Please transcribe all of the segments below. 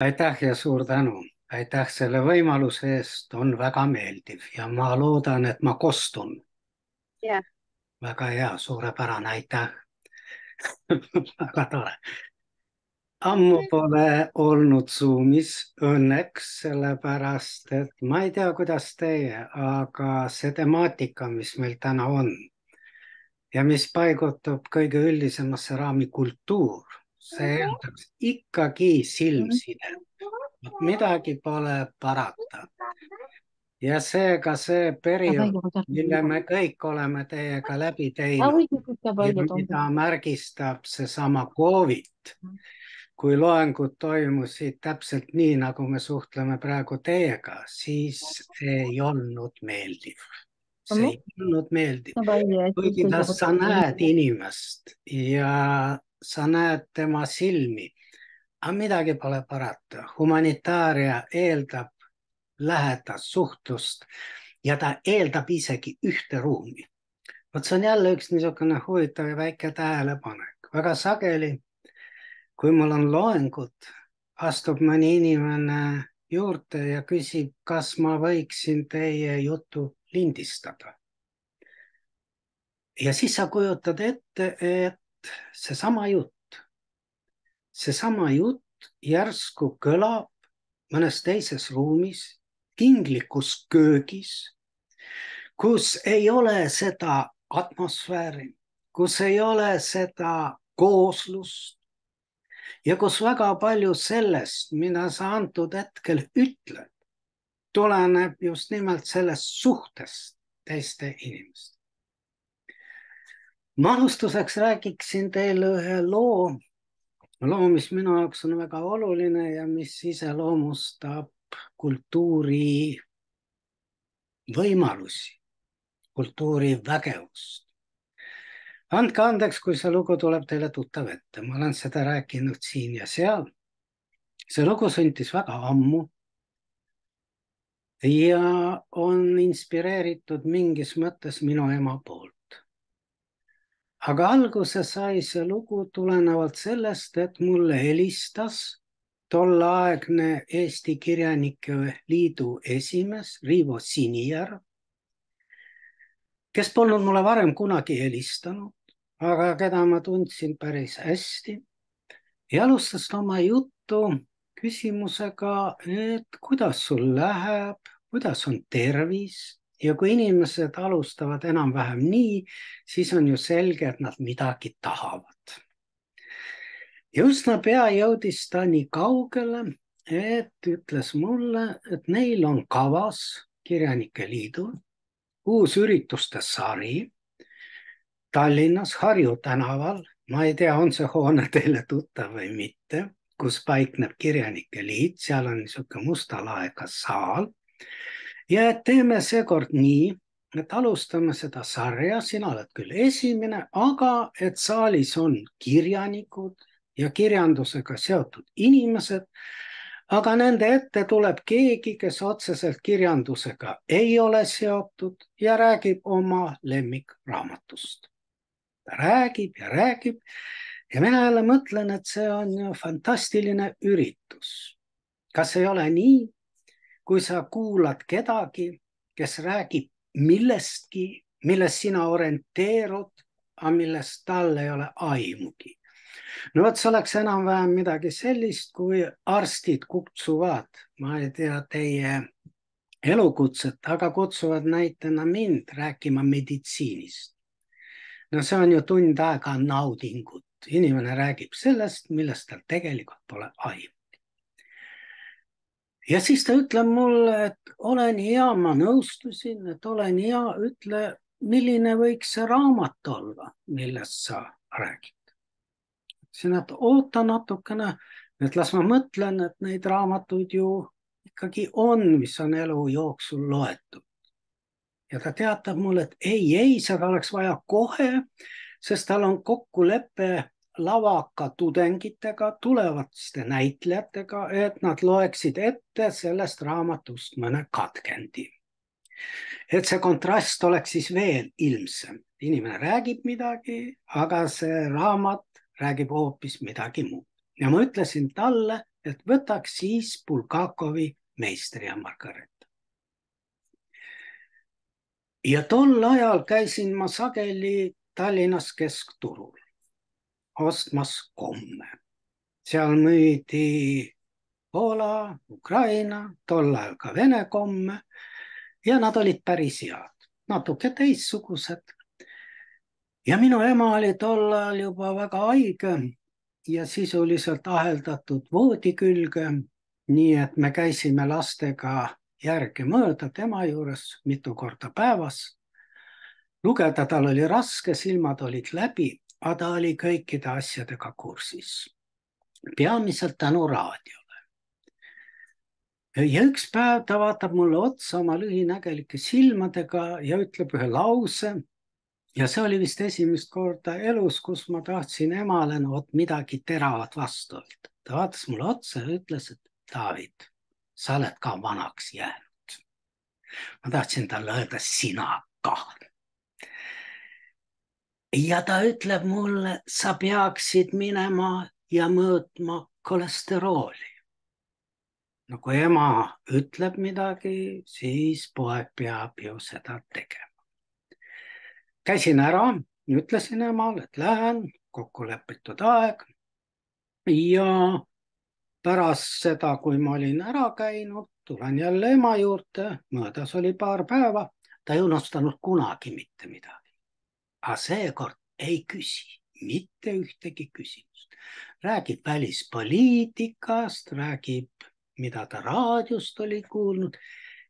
aitäh ja suur tänu, aitäh selle võimaluse eest, on väga meeldiv ja ma loodan, et ma kostun. jah, väga hea, suurepärane, aitäh! Väga tore. ammu pole olnud Zoomis õnneks, sellepärast et ma ei tea, kuidas teie, aga see temaatika, mis meil täna on ja mis paigutub kõige üldisemasse raami kultuur, see eeldaks ikkagi silmsidet. midagi pole parata. ja seega see periood, mille me kõik oleme teiega läbi teinud mida märgistab seesama Covid, kui loengud toimusid täpselt nii, nagu me suhtleme praegu teiega, siis ei olnud meeldiv. see ei olnud meeldiv, kuigi sa näed inimest ja sa näed tema silmi, aga midagi pole parata, humanitaaria eeldab lähedast suhtlust ja ta eeldab isegi ühte ruumi. vot see on jälle üks niisugune huvitav ja väike tähelepanek, väga sageli, kui mul on loengud, astub mõni inimene juurde ja küsib, kas ma võiksin teie juttu lindistada. ja siis sa kujutad ette, et seesama jutt, seesama jutt järsku kõlab mõnes teises ruumis, tinglikus köögis, kus ei ole seda atmosfääri, kus ei ole seda kooslust ja kus väga palju sellest, mida sa antud hetkel ütled, tuleneb just nimelt sellest suhtest teiste inimestega ma alustuseks räägiksin teile ühe loo, loo, mis minu jaoks on väga oluline ja mis iseloomustab kultuuri võimalusi, kultuuri vägevust. andke andeks, kui see lugu tuleb teile tuttav ette, ma olen seda rääkinud siin ja seal. see lugu sündis väga ammu ja on inspireeritud mingis mõttes minu ema poolt aga alguse sai see lugu tulenevalt sellest, et mulle helistas tolleaegne Eesti Kirjanike Liidu esimees Riivo Sinijärv, kes polnud mulle varem kunagi helistanud, aga keda ma tundsin päris hästi ja alustas oma juttu küsimusega, et kuidas sul läheb, kuidas on tervis ja kui inimesed alustavad enam-vähem nii, siis on ju selge, et nad midagi tahavad. ja üsna pea jõudis ta nii kaugele, et ütles mulle, et neil on kavas Kirjanike Liidul uus ürituste sari Tallinnas Harju tänaval. ma ei tea, on see hoone teile tuttav või mitte, kus paikneb Kirjanike Liit, seal on niisugune musta laega saal ja teeme seekord nii, et alustame seda sarja, sina oled küll esimene, aga et saalis on kirjanikud ja kirjandusega seotud inimesed. aga nende ette tuleb keegi, kes otseselt kirjandusega ei ole seotud ja räägib oma lemmikraamatust. ta räägib ja räägib ja mina jälle mõtlen, et see on ju fantastiline üritus. kas ei ole nii, kui sa kuulad kedagi, kes räägib millestki, milles sina orienteerud, aga millest tal ei ole aimugi. no vot, see oleks enam-vähem midagi sellist, kui arstid kutsuvad, ma ei tea, teie elukutset, aga kutsuvad näitena mind rääkima meditsiinist. no see on ju tund aega naudingut, inimene räägib sellest, millest tal tegelikult pole aimu ja siis ta ütleb mulle, et ole nii hea, ma nõustusin, et ole nii hea, ütle, milline võiks see raamat olla, millest sa räägid. ütlesin, et oota natukene, et las ma mõtlen, et neid raamatuid ju ikkagi on, mis on elu jooksul loetud. ja ta teatab mulle, et ei, ei, seda oleks vaja kohe, sest tal on kokkulepe lavaka tudengitega, tulevate näitlejatega, et nad loeksid ette sellest raamatust mõne katkendi. et see kontrast oleks siis veel ilmsem, inimene räägib midagi, aga see raamat räägib hoopis midagi muud ja ma ütlesin talle et võtaks siis Bulgakovi meistri ja Margareeta. ja tol ajal käisin ma sageli Tallinnas keskturul ostmas komme. seal müüdi Poola, Ukraina, tol ajal ka Vene komme ja nad olid päris head, natuke teistsugused. ja minu ema oli tol ajal juba väga haige ja sisuliselt aheldatud voodi külge. nii et me käisime lastega järgemööda tema juures mitu korda päevas. lugeda tal oli raske, silmad olid läbi, aga ta oli kõikide asjadega kursis. peamiselt tänu raadiole. ja üks päev ta vaatab mulle otsa oma lühinägelike silmadega ja ütleb ühe lause ja see oli vist esimest korda elus, kus ma tahtsin emale no vot midagi teravat vastu öelda. ta vaatas mulle otsa ja ütles, et David, sa oled ka vanaks jäänud. ma tahtsin talle öelda, sina ka. Ja ta ütleb mulle, sa peaksid minema ja mõõtma kolesterooli. no kui ema ütleb midagi, siis poeg peab ju seda tegema käisin ära, ütlesin emale, et lähen, kokkulepitud aeg. ja pärast seda, kui ma olin ära käinud, tulen jälle ema juurde, möödas oli paar päeva, ta ei unustanud kunagi mitte midagi. Aga seekord ei küsi mitte ühtegi küsimust. räägib välispoliitikast, räägib, mida ta raadiost oli kuulnud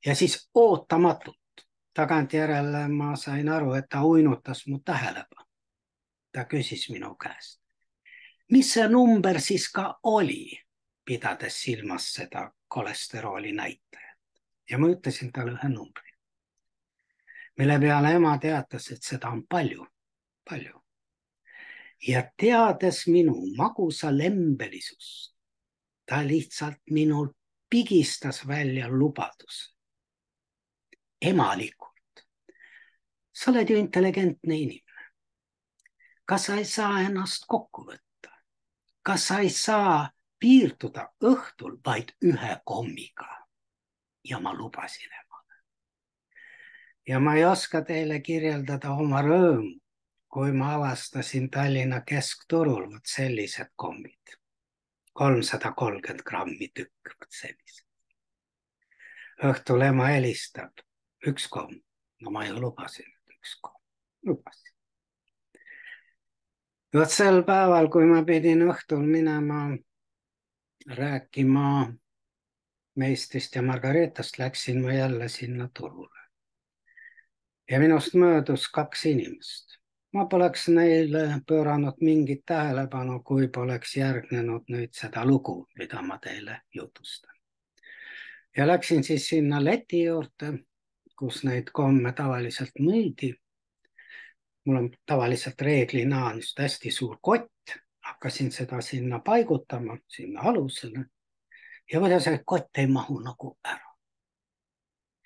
ja siis ootamatult tagantjärele ma sain aru, et ta uinutas mu tähelepanu. ta küsis minu käest, mis see number siis ka oli, pidades silmas seda kolesterooli näitajat ja ma ütlesin talle ühe numbri. Mille peale ema teatas, et seda on palju, palju. ja teades minu magusa lembelisust, ta lihtsalt minul pigistas välja lubaduse emalikult. sa oled ju intelligentne inimene. kas sa ei saa ennast kokku võtta? kas sa ei saa piirduda õhtul vaid ühe kommiga? ja ma lubasin. Ja ma ei oska teile kirjeldada oma rõõmu, kui ma avastasin Tallinna keskturul vot sellised kommid. kolmsada kolmkümmend grammi tükk, vot sellised. õhtul ema helistab üks komm, no ma ju lubasin, et üks komm, lubasin. vot sel päeval, kui ma pidin õhtul minema rääkima meistrist ja Margaretast, läksin ma jälle sinna turule. Ja minust möödus kaks inimest. ma poleks neile pööranud mingit tähelepanu, kui poleks järgnenud nüüd seda lugu, mida ma teile jutustan. ja läksin siis sinna leti juurde kus neid komme tavaliselt müüdi. mul on tavaliselt reeglina on just hästi suur kott, hakkasin seda sinna paigutama, sinna alusele ja kuidas see kott ei mahu nagu ära.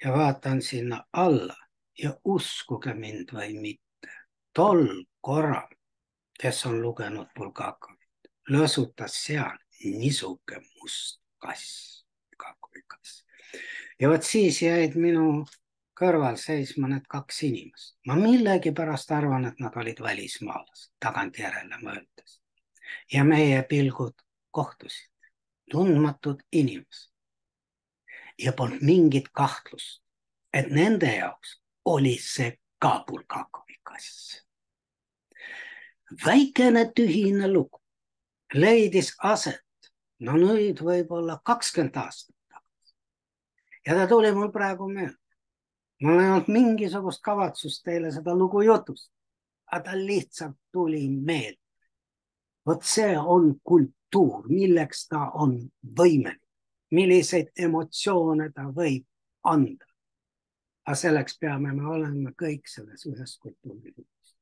ja vaatan sinna alla ja uskuge mind või mitte, tol korral, kes on lugenud Bulgakovit, lösutas seal niisugune must kass, Bulgakovi kass. ja vot siis jäid minu kõrval seisma need kaks inimest. ma millegipärast arvan, et nad olid välismaalased, tagantjärele mõeldes. ja meie pilgud kohtusid, tundmatud inimesed. ja polnud mingit kahtlust, et nende jaoks oli see ka Bulgakovi kass. väikene tühine lugu leidis aset, no nüüd võib-olla kakskümmend aastat tagasi. ja ta tuli mul praegu meelde mul ei olnud mingisugust kavatsust teile seda lugu jutustada, aga ta lihtsalt tuli meelde. vot see on kultuur, milleks ta on võimeline, milliseid emotsioone ta võib anda. Aga selleks peame me olema kõik selles ühes kultuuriruumis.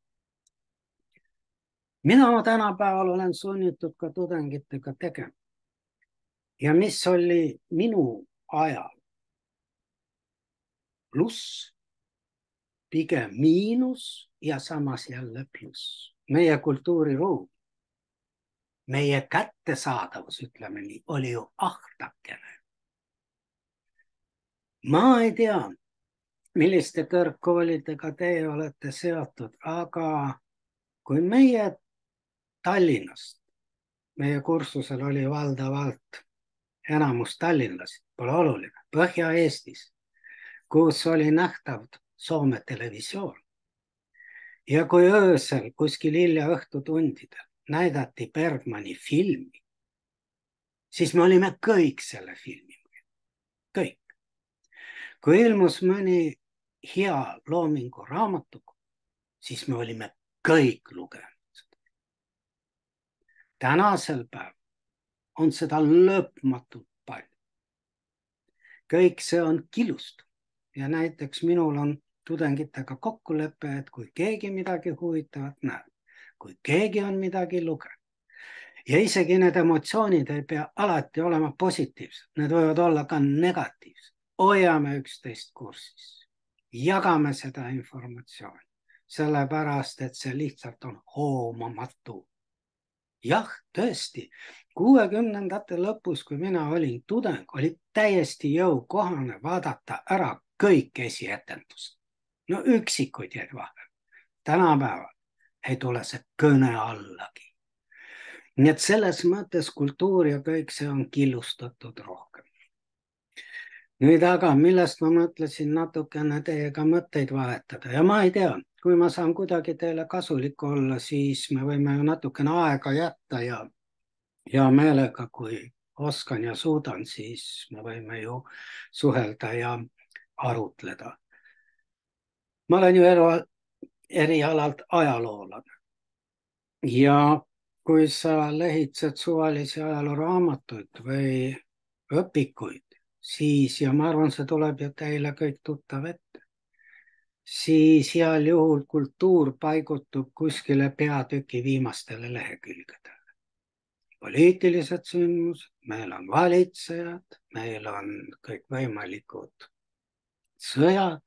mina tänapäeval olen sunnitud ka tudengitega tegema. ja mis oli minu ajal pluss, pigem miinus ja samas jälle pluss. meie kultuuriruum, meie kättesaadavus, ütleme nii, oli ju ahtakene. ma ei tea, milliste kõrgkoolidega teie olete seotud, aga kui meie Tallinnast, meie kursusel oli valdavalt enamus tallinlasi, pole oluline, Põhja-Eestis, kus oli nähtav Soome televisioon. ja kui öösel kuskil hilja õhtutundidel näidati Bergmani filmi, siis me olime kõik selle filmi. Kui ilmus mõni hea loomingu raamatukogu, siis me olime kõik lugenud tänasel päeval on seda lõpmatult palju. kõik see on killustatud ja näiteks minul on tudengitega kokkulepe, et kui keegi midagi huvitavat näeb, kui keegi on midagi lugenud ja isegi need emotsioonid ei pea alati olema positiivsed, need võivad olla ka negatiivsed. Hoiame üksteist kursis, jagame seda informatsiooni, sellepärast et see lihtsalt on hoomamatu. jah, tõesti, kuuekümnendate lõpus, kui mina olin tudeng, oli täiesti jõukohane vaadata ära kõik esietendused. no üksikuid jäid vahele. tänapäeval ei tule see kõne allagi. nii et selles mõttes kultuur ja kõik see on killustatud rohkem. Nüüd aga, millest ma mõtlesin natukene teiega mõtteid vahetada ja ma ei tea, kui ma saan kuidagi teile kasulik olla, siis me võime ju natukene aega jätta ja hea meelega, kui oskan ja suudan, siis me võime ju suhelda ja arutleda. ma olen ju elu, erialalt ajaloolane ja kui sa lehitsed suvalisi ajalooraamatuid või õpikuid, siis ja ma arvan, see tuleb ju teile kõik tuttav ette, siis heal juhul kultuur paigutub kuskile peatüki viimastele lehekülgedele. poliitilised sündmused, meil on valitsejad, meil on kõikvõimalikud sõjad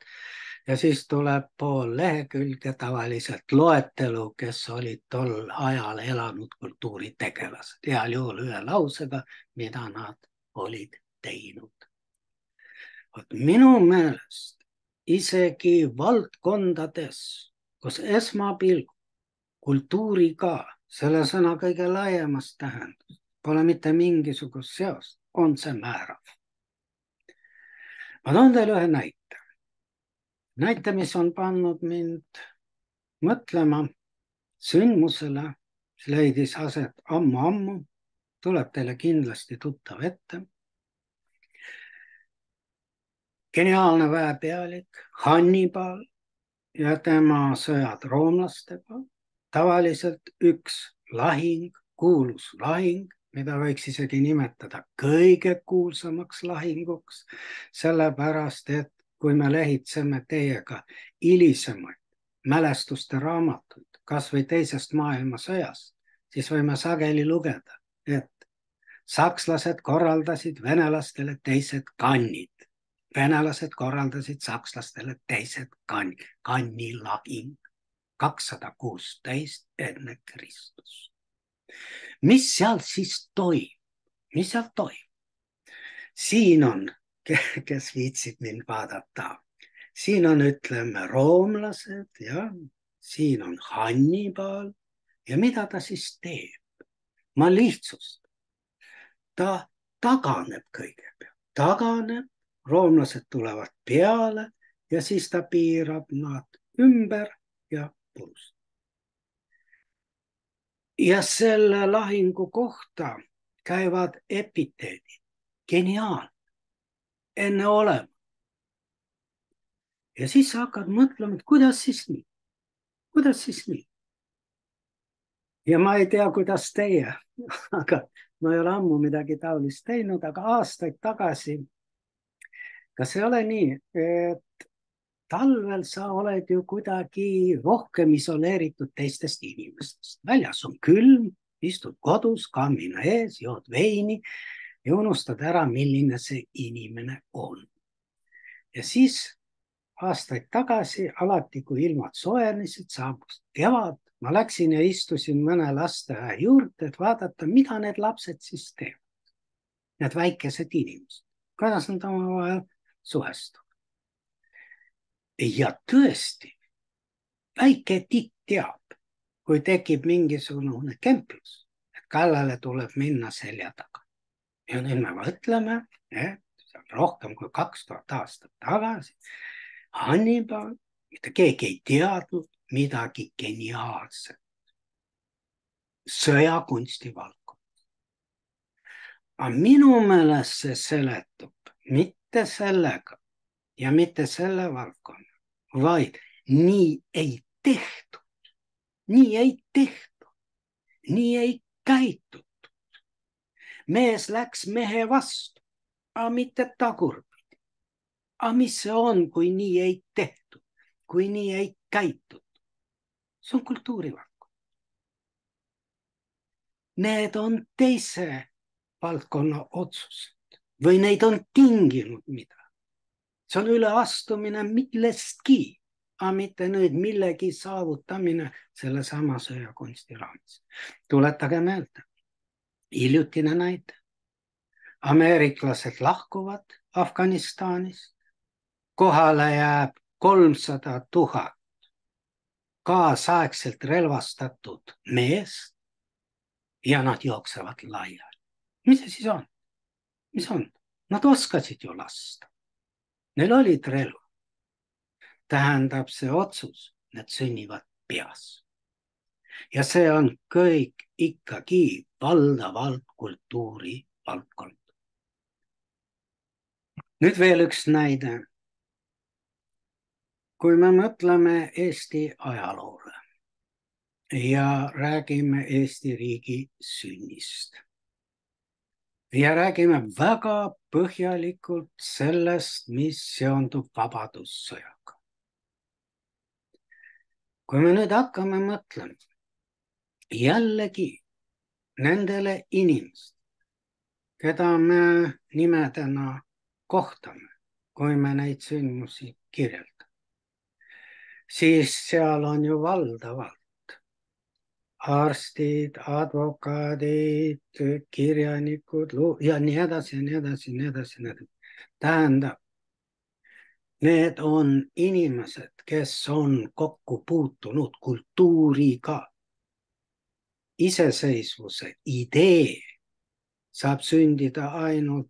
ja siis tuleb pool lehekülge tavaliselt loetelu, kes olid tol ajal elanud kultuuritegelased, heal juhul ühe lausega, mida nad olid teinud. vot minu meelest isegi valdkondades, kus esmapilgul kultuuriga selle sõna kõige laiemas tähenduses pole mitte mingisugust seost, on see määrav. ma toon teile ühe näite näite, mis on pannud mind mõtlema sündmusele, mis leidis aset ammu-ammu, tuleb teile kindlasti tuttav ette. Geniaalne väepealik Hannibal ja tema sõjad roomlastega, tavaliselt üks lahing, kuulus lahing, mida võiks isegi nimetada kõige kuulsamaks lahinguks, sellepärast et kui me lehitseme teiega hilisemaid mälestuste raamatuid, kasvõi teisest maailmasõjast, siis võime sageli lugeda, et sakslased korraldasid venelastele teised kannid. Venelased korraldasid sakslastele teised kann, kannilahing kakssada kuusteist enne Kristust. mis seal siis toimub, mis seal toimub? siin on kes viitsib mind vaadata. siin on, ütleme, roomlased ja siin on Hannibal ja mida ta siis teeb? ma lihtsustan. ta taganeb kõigepealt, taganeb, roomlased tulevad peale ja siis ta piirab nad ümber ja purustab. ja selle lahingu kohta käivad epiteedid, geniaalne enneolema. ja siis sa hakkad mõtlema, et kuidas siis nii, kuidas siis nii. ja ma ei tea, kuidas teie, aga ma ei ole ammu midagi taolist teinud, aga aastaid tagasi. Kas ei ole nii, et talvel sa oled ju kuidagi rohkem isoleeritud teistest inimestest, väljas on külm, istud kodus, kammina ees, jood veini ja unustad ära, milline see inimene on. ja siis aastaid tagasi, alati kui ilmad soojenesid, saabus kevad, ma läksin ja istusin mõne lasteaia juurde, et vaadata, mida need lapsed siis teevad. Need väikesed inimesed, kuidas nad omavahel suhestuvad. ja tõesti, väike titt teab, kui tekib mingisugune kemplus, et kallale tuleb minna selja taga. ja nüüd me mõtleme, et rohkem kui kaks tuhat aastat tagasi Hannibal, mitte keegi ei teadnud midagi geniaalset sõjakunsti valdkonnas. aga minu meelest see seletub mitte sellega ja mitte selle valdkonna, vaid nii ei tehtud, nii ei tehtud, nii ei käitutud. mees läks mehe vastu, aga mitte tagurpidi. aga mis see on, kui nii ei tehtud, kui nii ei käitutud? see on kultuurivaldkond. Need on teise valdkonna otsused või neid on tinginud midagi. see on üleastumine millestki, aga mitte nüüd millegi saavutamine sellesama sõjakunsti raames. tuletage meelde, hiljutine näide. ameeriklased lahkuvad Afganistanist, kohale jääb kolmsada tuhat kaasaegselt relvastatud meest ja nad jooksevad laiali. mis see siis on? Mis on? Nad oskasid ju lasta. Neil olid relvad. tähendab see otsus, need sünnivad peas. ja see on kõik ikkagi valdavalt kultuuri valdkond. nüüd veel üks näide kui me mõtleme Eesti ajaloole ja räägime Eesti riigi sünnist ja räägime väga põhjalikult sellest, mis seondub Vabadussõjaga. kui me nüüd hakkame mõtlema jällegi nendele inimestele, keda me nimedena kohtame, kui me neid sündmusi kirjeldame siis seal on ju valdavalt arstid, advokaadid, kirjanikud ja nii edasi ja nii edasi ja nii edasi, nii edasi. tähendab, need on inimesed, kes on kokku puutunud kultuuriga. iseseisvuse idee saab sündida ainult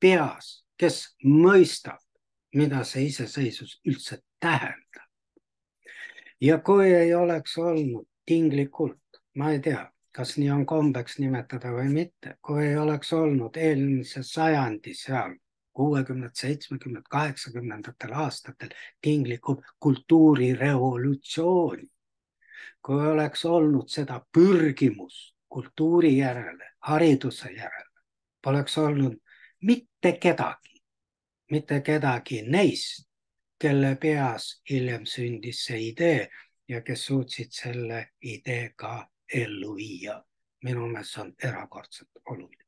peas, kes mõistab, mida see iseseisvus üldse tähendab ja kui ei oleks olnud tinglikult, ma ei tea, kas nii on kombeks nimetada või mitte, kui ei oleks olnud eelmise sajandi seal kuuekümnend, seitsmekümnend, kaheksakümnendatel aastatel tinglikult kultuurirevolutsiooni. kui oleks olnud seda pürgimust kultuuri järele, hariduse järele, poleks olnud mitte kedagi, mitte kedagi neist, kelle peas hiljem sündis see idee ja kes suutsid selle idee ka ellu viia. minu meelest see on erakordselt oluline.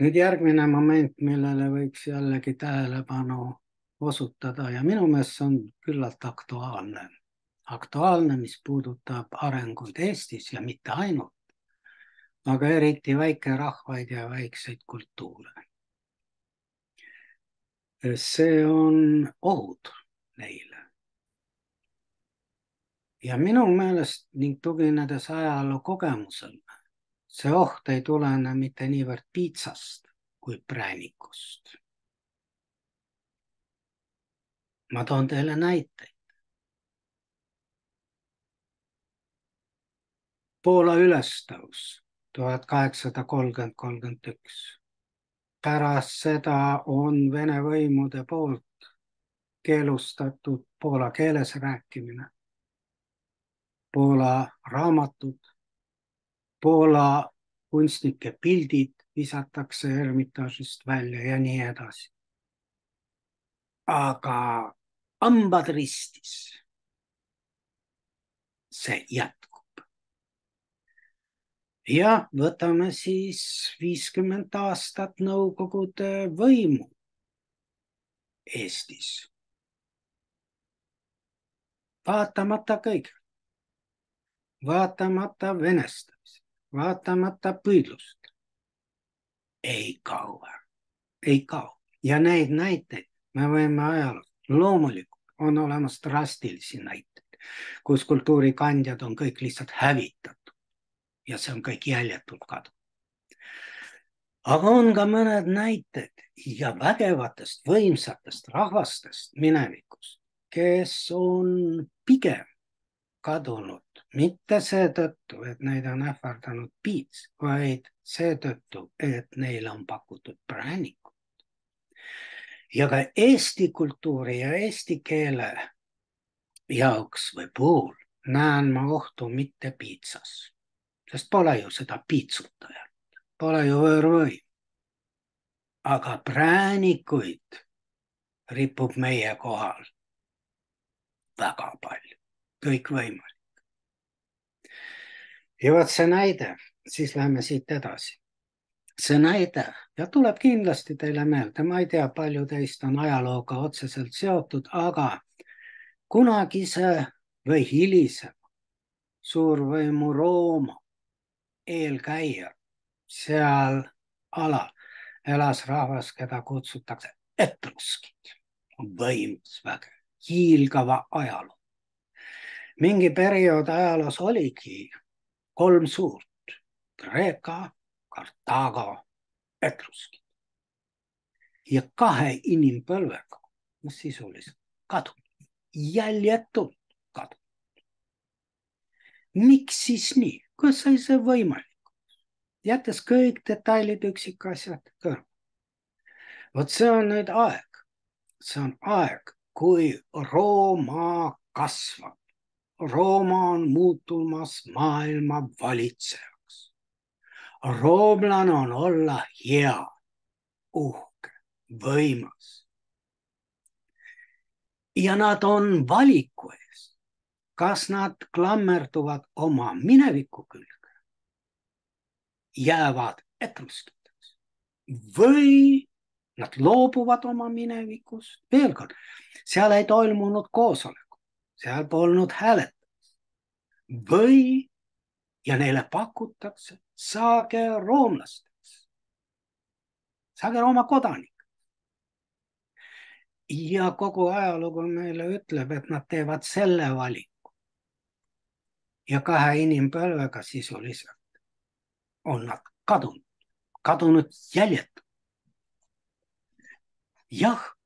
nüüd järgmine moment, millele võiks jällegi tähelepanu osutada ja minu meelest see on küllalt aktuaalne. aktuaalne, mis puudutab arenguid Eestis ja mitte ainult, aga eriti väikerahvaid ja väikseid kultuure see on ohud neile. Ja minu meelest ning tuginedes ajaloo kogemusele, see oht ei tulene mitte niivõrd piitsast kui präänikust. ma toon teile näiteid. Poola ülestõus tuhat kaheksasada kolmkümmend, kolmkümmend üks pärast seda on Vene võimude poolt keelustatud poola keeles rääkimine, Poola raamatud, Poola kunstnike pildid visatakse Ermitaažist välja ja nii edasi. aga hambad ristis. see jätkub ja võtame siis viiskümmend aastat Nõukogude võimu Eestis. vaatamata kõigele, vaatamata venestamisele, vaatamata püüdlustele ei kao. Ära, ei kao. Ja neid näiteid me võime ajaloost, loomulikult on olemas drastilisi näiteid, kus kultuurikandjad on kõik lihtsalt hävitatud ja see on kõik jäljetult kadunud. aga on ka mõned näited ja vägevatest võimsatest rahvastest minevikust, kes on pigem kadunud mitte seetõttu, et neid on ähvardanud piits, vaid seetõttu, et neile on pakutud präänikut. ja ka eesti kultuuri ja eesti keele jaoks või puhul näen ma ohtu mitte piitsas, sest pole ju seda piitsutajat, pole ju võõrvõim. aga präänikuid ripub meie kohal väga palju, kõikvõimalik ja vot see näide, siis läheme siit edasi. see näide ja tuleb kindlasti teile meelde, ma ei tea, palju teist on ajalooga otseselt seotud, aga kunagise või hilisem suurvõimu Rooma eelkäija seal alal elas rahvas, keda kutsutakse etruskid, võimas väge, hiilgava ajaloo. mingi periood ajaloos oligi kolm suurt, Kreeka, Kartaago, Etruskid. ja kahe inimpõlvega, no sisuliselt kadunud, jäljetult kadunud. miks siis nii, kas sai see võimalik? jättes kõik detailid, üksikasjad kõrvale. vot see on nüüd aeg, see on aeg, kui Rooma kasvab Rooma on muutumas maailma valitsejaks. roomlane on olla hea, uhke, võimas. ja nad on valiku ees, kas nad klammerduvad oma mineviku külge, jäävad etruskiteks või nad loobuvad oma minevikust. veel kord, seal ei toimunud koosolek seal polnud hääletamist või ja neile pakutakse, saage roomlasteks, saage Rooma kodanik. ja kogu ajalugu meile ütleb, et nad teevad selle valiku. ja kahe inimpõlvega sisuliselt on nad kadunud, kadunud jäljed. jah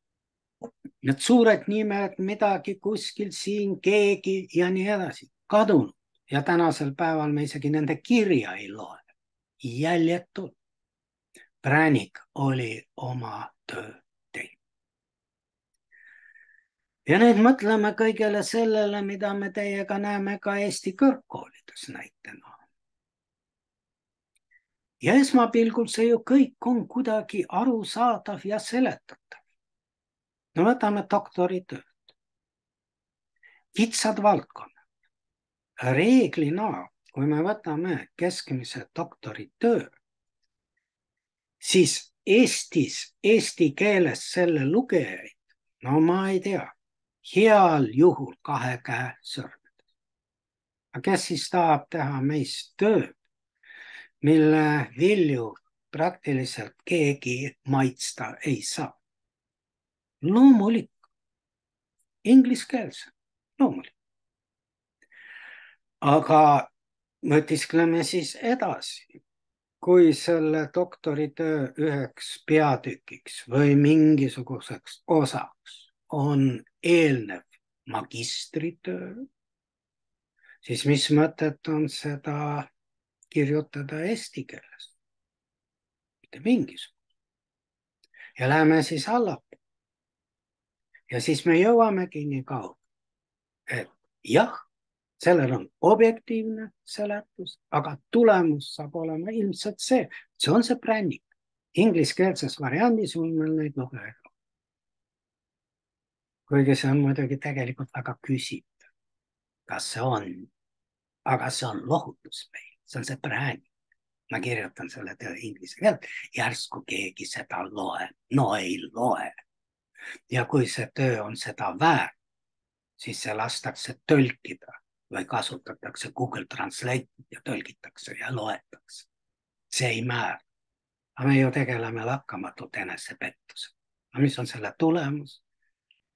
Need suured nimed, midagi kuskil siin, keegi ja nii edasi, kadunud ja tänasel päeval me isegi nende kirja ei loe. jäljetult. Pränik oli oma töö teinud. ja nüüd mõtleme kõigele sellele, mida me teiega näeme ka Eesti kõrgkoolides näitena. ja esmapilgul see ju kõik on kuidagi arusaadav ja seletatav no võtame doktoritööd. kitsad valdkonnad. reeglina, kui me võtame keskmise doktoritöö, siis Eestis, eesti keeles selle lugejaid, no ma ei tea, heal juhul kahe käe sõrmedes. aga kes siis tahab teha meist tööd, mille vilju praktiliselt keegi maitsta ei saa? Loomulik, ingliskeelse, loomulik. aga mõtiskleme siis edasi, kui selle doktoritöö üheks peatükiks või mingisuguseks osaks on eelnev magistritöö, siis mis mõtet on seda kirjutada eesti keeles? mitte mingisugust. ja läheme siis allapoole ja siis me jõuamegi nii kaugele, et jah, sellel on objektiivne seletus, aga tulemus saab olema ilmselt see, see on see bränding. Ingliskeelses variandis on meil neid lugejaid. kuigi see on muidugi tegelikult väga küsitav, kas see on, aga see on lohutus meil, see on see bränding ma kirjutan selle töö inglise keelt, järsku keegi seda loeb, no ei loe ja kui see töö on seda väärt, siis see lastakse tõlkida või kasutatakse Google Translate'it ja tõlgitakse ja loetakse. see ei määra. aga me ju tegeleme lakkamatult enesepettusega. aga mis on selle tulemus?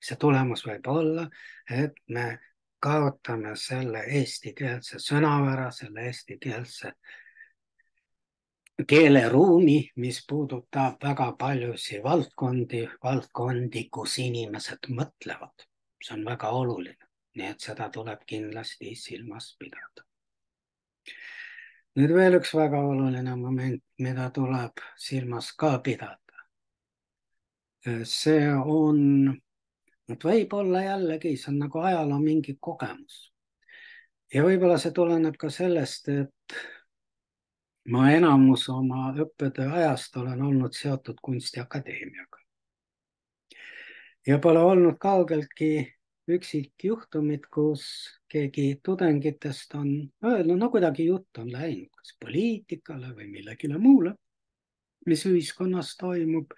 see tulemus võib olla, et me kaotame selle eestikeelse sõnavara, selle eestikeelse keeleruumi, mis puudutab väga paljusid valdkondi, valdkondi, kus inimesed mõtlevad. see on väga oluline, nii et seda tuleb kindlasti silmas pidada. nüüd veel üks väga oluline moment, mida tuleb silmas ka pidada. see on et võib-olla jällegi see on nagu ajaloo mingi kogemus. ja võib-olla see tuleneb ka sellest, et ma enamus oma õppetöö ajast olen olnud seotud Kunstiakadeemiaga. ja pole olnud kaugeltki üksikjuhtumid, kus keegi tudengitest on öelnud, no kuidagi jutt on läinud kas poliitikale või millegile muule, mis ühiskonnas toimub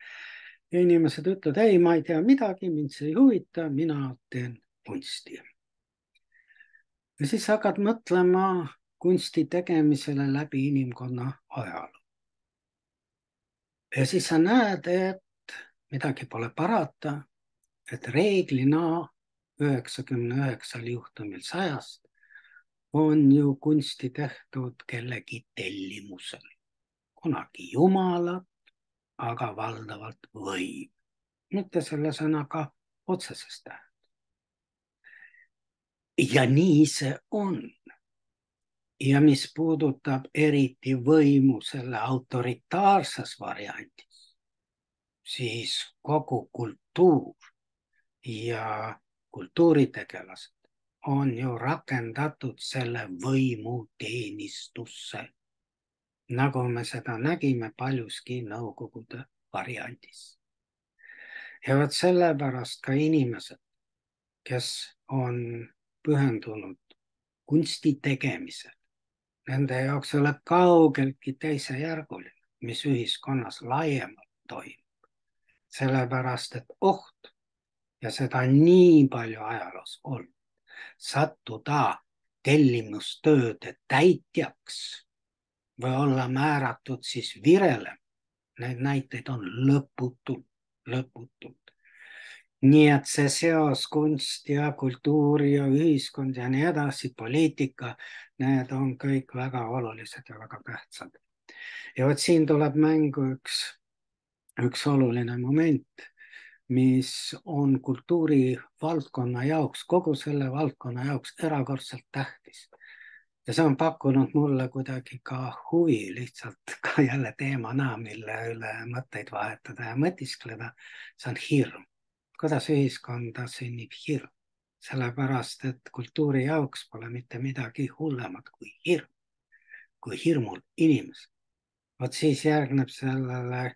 ja inimesed ütlevad, ei, ma ei tea midagi, mind see ei huvita, mina teen kunsti. ja siis hakkad mõtlema kunsti tegemisele läbi inimkonna ajaloo. ja siis sa näed, et midagi pole parata, et reeglina üheksakümne üheksal juhtumil sajast on ju kunsti tehtud kellegi tellimusel. kunagi Jumalat, aga valdavalt võib, mitte selle sõnaga otseses tähenduses. ja nii see on. Ja mis puudutab eriti võimu selle autoritaarses variandis, siis kogu kultuur ja kultuuritegelased on ju rakendatud selle võimu teenistusse nagu me seda nägime paljuski Nõukogude variandis. ja vot sellepärast ka inimesed, kes on pühendunud kunsti tegemisele, nende jaoks ei ole kaugeltki teisejärguline, mis ühiskonnas laiemalt toimub. sellepärast, et oht ja seda on nii palju ajaloos olnud, sattuda tellimustööde täitjaks või olla määratud siis virele. Neid näiteid on lõputult, lõputult. Nii et see seos kunst ja kultuur ja ühiskond ja nii edasi, poliitika, need on kõik väga olulised ja väga tähtsad. ja vot siin tuleb mängu üks, üks oluline moment, mis on kultuurivaldkonna jaoks, kogu selle valdkonna jaoks erakordselt tähtis ja see on pakkunud mulle kuidagi ka huvi lihtsalt ka jälle teemana, mille üle mõtteid vahetada ja mõtiskleda. see on hirm, kuidas ühiskonda sünnib hirm, sellepärast et kultuuri jaoks pole mitte midagi hullemat kui hirm, kui hirmul inimesed. vot siis järgneb sellele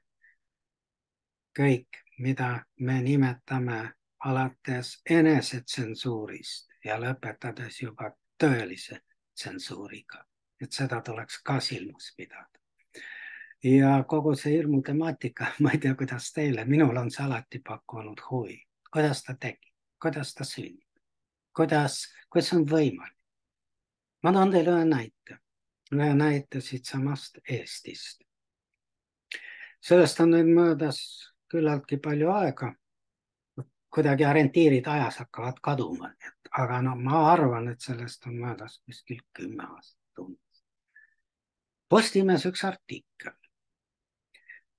kõik, mida me nimetame alates enesetsensuurist ja lõpetades juba tõelise tsensuuriga, et seda tuleks ka silmas pidada. Ja kogu see hirmu temaatika, ma ei tea, kuidas teile, minul on see alati pakkunud huvi, kuidas ta tekib, kuidas ta sünnib, kuidas, kuidas on võimalik. ma toon teile ühe näite, ühe näite siitsamast Eestist. sellest on nüüd möödas küllaltki palju aega kuidagi orientiirid ajas hakkavad kaduma, aga no ma arvan, et sellest on möödas kuskil kümme aastat umbes. Postimehes üks artikkel.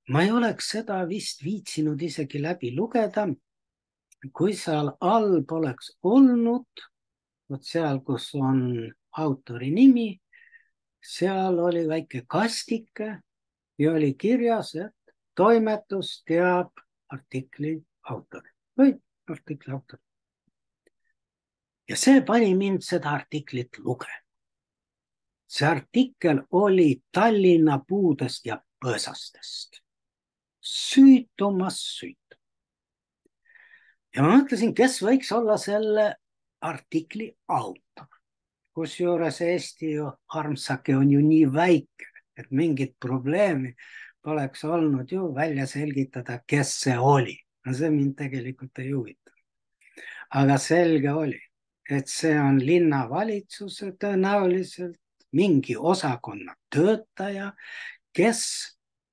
Ma ei oleks seda vist viitsinud isegi läbi lugeda, kui seal all poleks olnud, vot seal, kus on autori nimi, seal oli väike kastike ja oli kirjas, et toimetus teab artikli autorit või artikli autor. ja see pani mind seda artiklit lugema. see artikkel oli Tallinna puudest ja põõsastest. Süütumas süütu. ja ma mõtlesin, kes võiks olla selle artikli autor. kusjuures Eesti ju armsake on ju nii väike, et mingit probleemi poleks olnud ju välja selgitada, kes see oli no see mind tegelikult ei huvita. aga selge oli, et see on linnavalitsuse tõenäoliselt mingi osakonna töötaja, kes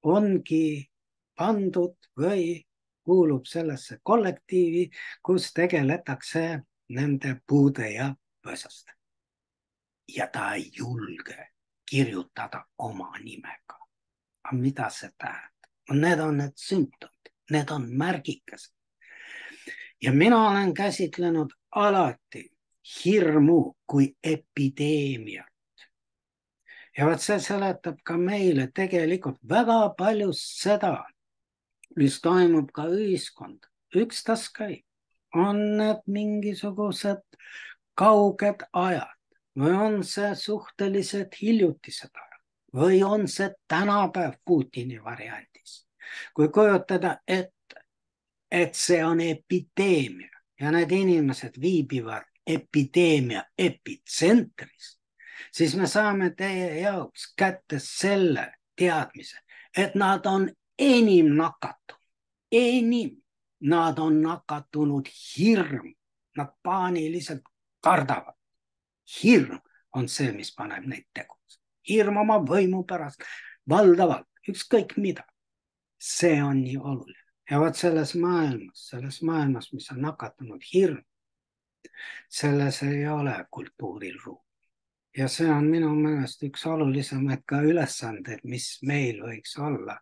ongi pandud või kuulub sellesse kollektiivi, kus tegeletakse nende puude ja põõsaste. ja ta ei julge kirjutada oma nimega. aga mida see tähendab? Need on need sümptomid, need on märgikesed. ja mina olen käsitlenud alati hirmu kui epideemiat. ja vot see seletab ka meile tegelikult väga palju seda, mis toimub ka ühiskond, ükstaskõik, on need mingisugused kauged ajad. Või on see suhteliselt hiljutised ajad. Või on see tänapäev Putini variandis. kui kujutada ette, et see on epideemia ja need inimesed viibivad epideemia epitsentris, siis me saame teie jaoks kätte selle teadmise, et nad on enim nakatunud, enim. Nad on nakatunud hirm, nad paaniliselt kardavad. hirm on see, mis paneb neid tegutsema, hirm oma võimu pärast, valdavalt ükskõik mida. see on nii oluline. Ja vot selles maailmas, selles maailmas, mis on nakatunud hirm, selles ei ole kultuuril ruumi. Ja see on minu meelest üks olulisemaid ka ülesandeid, mis meil võiks olla